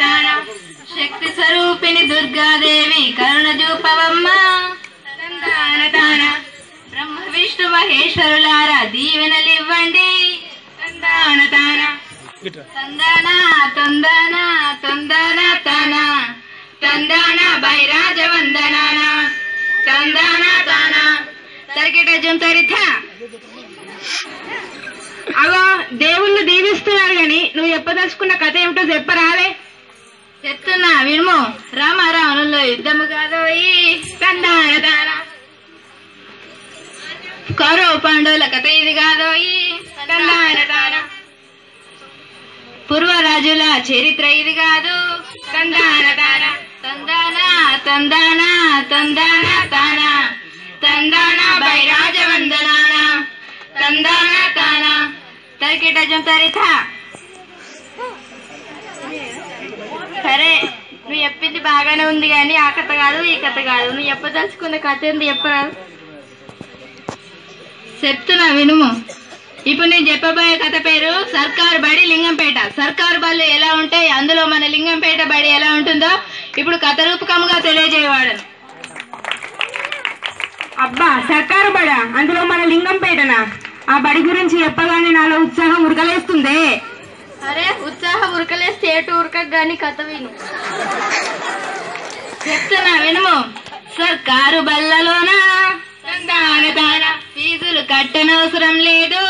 తాన శక్తి స్వరూపిణి దుర్గాదేవి కరుణ చూపవమ్మ బ్రహ్మ విష్ణు మహేశ్వరులారా దీవెనలివ్వండి. తందాన తాన గిట్రా. తందాన తందాన తందాన తాన. తందాన బైరాజ వందనాన తందాన తాన. తరికెట జుంతరిథ అగో దేవుళ్ళు దీవిస్తున్నారు గాని నువ్వు చెప్పదలుచుకున్న కథ ఏమిటో చెప్పరాలే చెప్తున్నా వినుము. రామ రావణుల్లో యుద్ధము కాదోయి. తందాన కౌరవ పాండవుల కథ ఇది కాదోయి. తందాన పూర్వరాజుల చరిత్ర ఇది కాదు. తందాన తందాన తందాన తందాన తాన. తందాన బైరాజ వందనాన తందాన తాన తరికిట జంతరిథ సరే నువ్వు చెప్పింది బాగానే ఉంది కానీ ఆ కథ కాదు ఈ కథ కాదు. నువ్వు చెప్పదలుచుకున్న కథ ఏంది చెప్పరాదు చెప్తున్నా వినుము ఇప్పుడు నేను చెప్పబోయే కథ పేరు సర్కార్ బడి లింగంపేట. సర్కార్ బళ్ళు ఎలా ఉంటాయి? అందులో మన లింగంపేట బడి ఎలా ఉంటుందో ఇప్పుడు కథ రూపకముగా తెలియజేయవాడు అబ్బా సర్కారు బడా? అందులో మన లింగంపేటనా? ఆ బడి గురించి చెప్పగానే నాలో ఉత్సాహం ఉరకలేస్తుందే. అరే ఉత్సాహం ఉరకలేస్తే ఏటు ఉరకకు గాని కథ విను. చెప్తున్నా వినుము. సర్కారు బల్లలోన తందాన ఫీజులు కట్టనవసరం లేదు.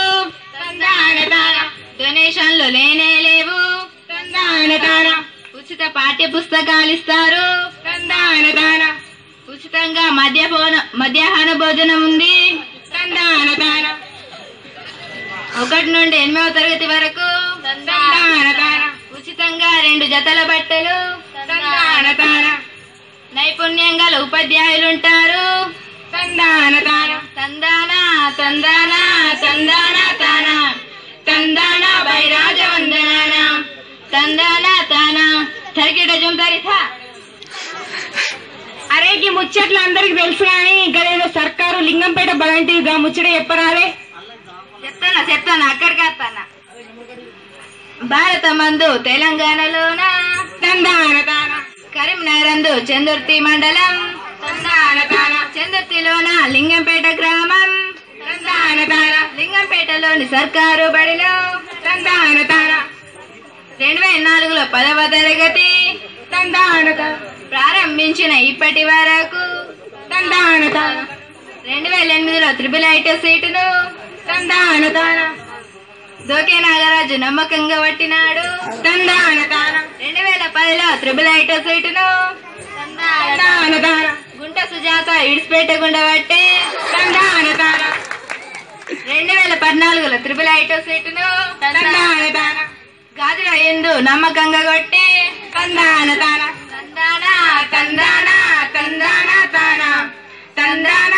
డొనేషన్లు లేనే లేవు. ఉచిత పాఠ్య పుస్తకాలు ఇస్తారు ఉచితంగా మద్యపోన మధ్యాహ్న భోజనం ఉంది. తందాన ఒకటి నుండి ఎనిమిదవ తరగతి వరకు ఉచితంగా రెండు జతల బట్టలు. నైపుణ్యం గల ఉపాధ్యాయులు ఉంటారు తందాన తందాన తందాన తందాన తాన. తందాన బైరాజ వందనాన తందాన తాన. తరికిట అరే ఈ ముచ్చట్లు అందరికి తెలుసు కానీ ఇంకా ఏదో సర్కారు లింగంపేట ఇక ముచ్చట చెప్పరాలే చెప్తాను? అక్కడికి వస్తాను? భారత మందు తెలంగాణలోన? తందాన తాన కరీంనగర్ అందు చందుర్తి మండలం? తందాన తాన చందుర్తిలోన? లింగంపేట గ్రామం? తందాన తాన లింగంపేటలోని సర్కారు బడిలో? తందాన తాన రెండు వేల నాలుగులో పదవ తరగతి? తందాన ప్రారంభించిన ఇప్పటి వరకు? తందాన తాన రెండు వేల ఎనిమిదిలో త్రిబుల్ ఐటీ సీటును? తందాన తాన దోకే నాగరాజు నమ్మకంగా పట్టినాడు. తందాన తాన రెండు వేల పదిలో త్రిబుల్ ఐటో సీటును తందాన తాన గుంట సుజాత ఇడిసిపెట్టకుండా పట్టి. తందాన తాన రెండు వేల పద్నాలుగులో త్రిబుల్ ఐటో సీటును తందాన తాన గాజుల ఎందు నమ్మకంగా కొట్టి. తందాన తాన తందాన తందాన తందాన తాన. తందాన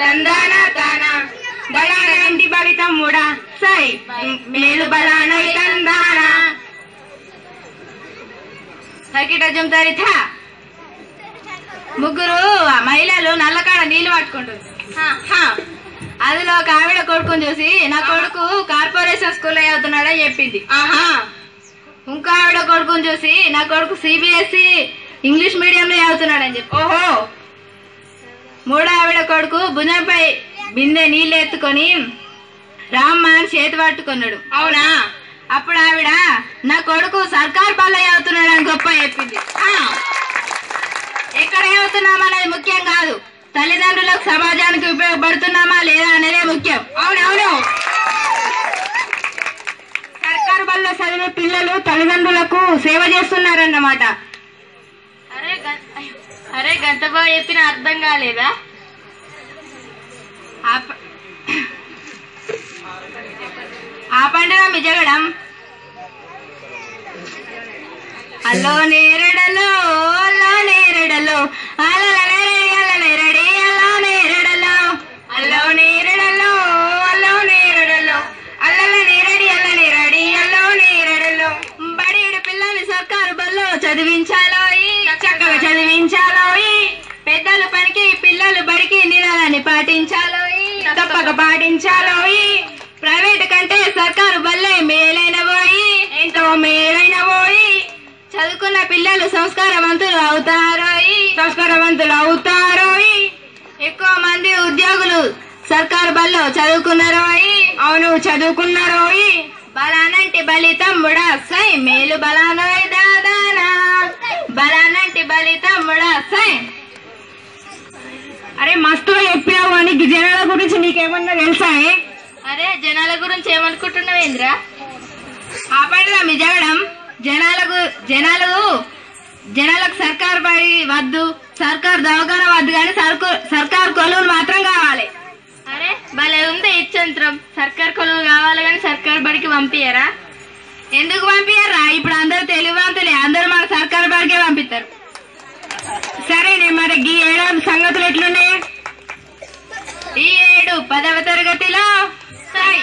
బైరాజ వందనాన తందాన తాన బలానంటి బలి తమ్ముడా? సై మేలు బలానై తందానా? సకిట జుంతరిథ ముగ్గురు మహిళలు నల్లకాడ నీళ్ళు పట్టుకుంటుంది. అందులో ఒక ఆవిడ కొడుకుని చూసి నా కొడుకు కార్పొరేషన్ స్కూల్లో చదువుతున్నాడని చెప్పింది. ఇంకో ఆవిడ కొడుకుని చూసి నా కొడుకు సిబిఎస్ఈ ఇంగ్లీష్ మీడియంలో చదువుతున్నాడని చెప్పి. ఓహో. మూడో ఆవిడ కొడుకు భుజంపై బిందె నీళ్ళు ఎత్తుకొని రామ్మ అని చేతి పట్టుకున్నాడు. అవునా? అప్పుడు ఆవిడ నా కొడుకు సర్కార్ బల్ల చదువుతున్నాడు అని గొప్ప చెప్పింది. ఎక్కడ చదువుతున్నామా అనేది ముఖ్యం కాదు. తల్లిదండ్రులకు సమాజానికి ఉపయోగపడుతున్నామా లేదా అనేదే ముఖ్యం. అవునవును. సర్కారు బల్ల చదివే పిల్లలు తల్లిదండ్రులకు సేవ చేస్తున్నారన్నమాట. అరే గంట చెప్పిన అర్థం కాలేదా? ఆ ప- మీ జగడం అల్లో నేరడలో అల్లో నేరడలో అలా పిల్లలు పాటించాలో ప్రైవేట్ కంటే సర్కారు బల్లే మేలైన పోయి ఎంతో మేలైన పోయి చదువుకున్న పిల్లలు సంస్కారవంతులు అవుతారోయి సంస్కారవంతులు అవుతారోయి ఎక్కువ మంది ఉద్యోగులు సర్కారు బల్లో చదువుకున్నారోయి అవును చదువుకున్నారోయి బలానంటి బలి తమ్ముడా సై మేలు బలానోయ్ దాదానా. బలానంటి బలి తమ్ముడా సై అరే మస్తుగా చెప్పినావు ఈ జనాల గురించి నీకేమన్నా తెలుసా? అరే జనాల గురించి ఏమనుకుంటున్నావు ఇంద్రా? ఆపడరా మీ జగడం. జనాలకు జనాలు జనాలకు సర్కారు బడి వద్దు సర్కారు దవాఖాన వద్దు కానీ సర్కు సర్కారు కొలువులు మాత్రం కావాలి. అరే భలే ఉంది ఇచ్చంత్రం సర్కారు కొలువు కావాలి కానీ సర్కారు బడికి పంపించరా ఎందుకు పంపించరా ఇప్పుడు అందరు తెలివివంతులే అందరూ మన సర్కారు బడికే పంపిస్తారు ఈ ఏడాది సంగతులు ఎట్లున్నాయి? ఈ ఏడు పదవ తరగతిలో సై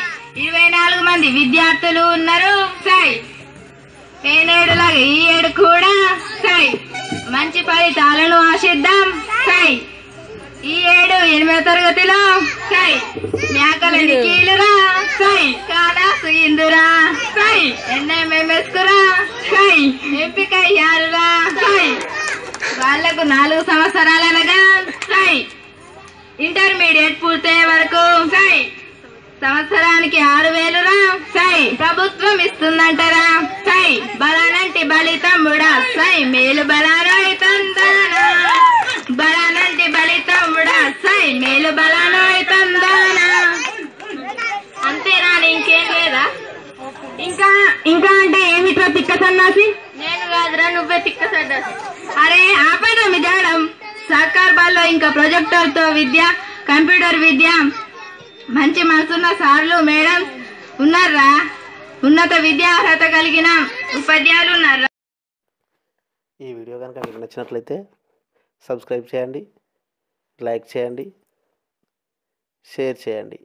ఇరవై నాలుగు మంది విద్యార్థులు ఉన్నారు సై ఏనేడులాగా ఈ ఏడు కూడా సై మంచి ఫలితాలను ఆశిద్దాం సై ఈ ఏడు ఎనిమిదవ తరగతిలో సై మేకలని కీలురా సై కాలాసు ఇందురా సై ఎన్ఎంఎంఎస్కురా సై ఎంపిక అయ్యారురా సై వాళ్ళకు నాలుగు సంవత్సరాలనగా సై. ఇంటర్మీడియట్ పూర్తయ్యే వరకు సై. సంవత్సరానికి ఆరు వేలురా సై. ప్రభుత్వం ఇస్తుందంటారా సై. బలానంటి బలి సై. మేలు బలానోయ్ తందానా. బలానంటి బలి సై. మేలు బలానోయ్ తందానా. అంతేనా ఇంకేం లేదా? ఇంకా ఇంకా అంటే ఏమిట్రా తిక్క సన్నాసి? కాదురా నువ్వే తిక్కసడ్డా అరే ఆపండి మీ జాడం? బాల్లో ఇంకా ప్రొజెక్టర్తో విద్య కంప్యూటర్ విద్య. మంచి మనసున్న సార్లు మేడం ఉన్నారా? ఉన్నత విద్యా అర్హత కలిగిన ఉపాధ్యాయులు ఉన్నారా? ఈ వీడియో కనుక మీకు నచ్చినట్లయితే సబ్స్క్రైబ్ చేయండి లైక్ చేయండి షేర్ చేయండి.